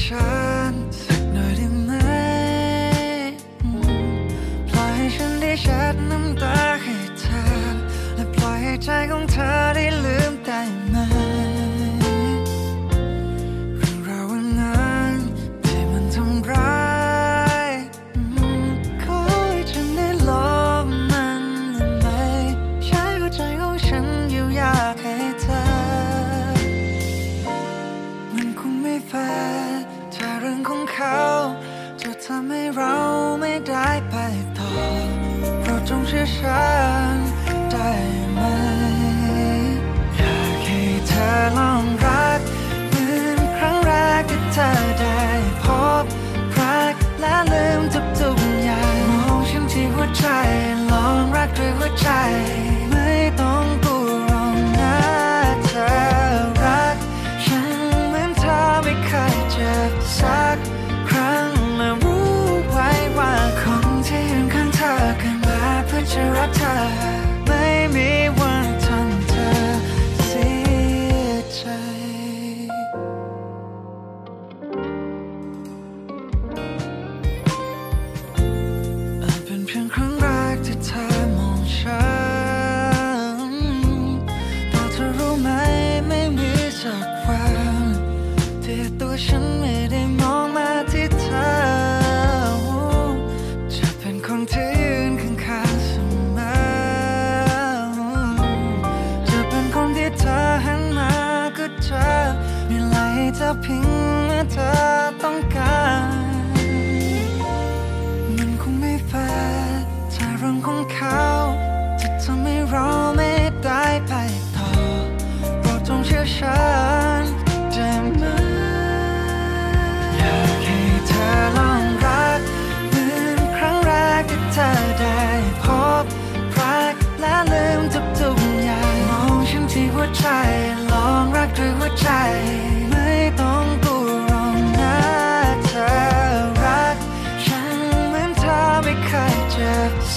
ฉันสักหน่อยได้ไหมปล่อยให้ฉันได้แชดน้ำตาให้เธอและปล่อยให้ใจของเธอได้ ให้เราไม่ได้ไปต่อเราจงเชื่อฉันได้ไหม อยากให้เธอลองรักเหมือนครั้งแรกที่เธอได้พบรักและลืมทุกๆอย่างมองฉันที่หัวใจลองรักด้วยหัวใจ พื่อ พิงเมื่อเธอต้องการ มันคงไม่แฟร์ถ้าเรื่องของเขาจะทำให้เราไม่ได้ไปต่อโปรดจงเชื่อฉันได้ไหมอยากให้เธอลองรักเหมือนครั้งแรกที่เธอได้พบรักและลืมทุกๆอย่างมองฉันที่หัวใจลองรักด้วยหัวใจ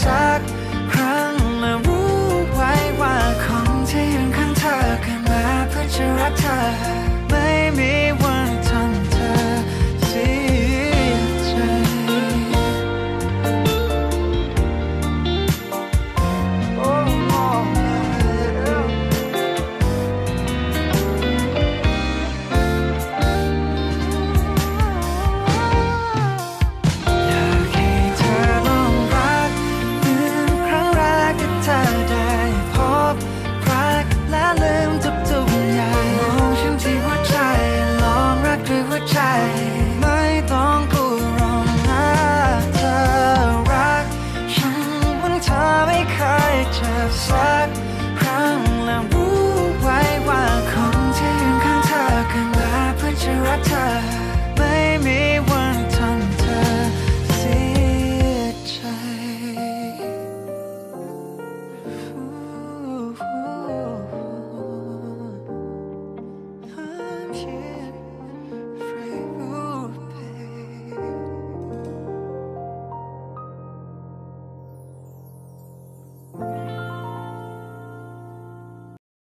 สักครั้งและรู้ไว้ว่าของที่ยืนข้างเธอเกิดมาเพื่อจะรักเธอไม่มี รักครั้งและรู้ไว้ว่าคนที่ยืนข้างเธอกันมาเพื่อจะรักเธอ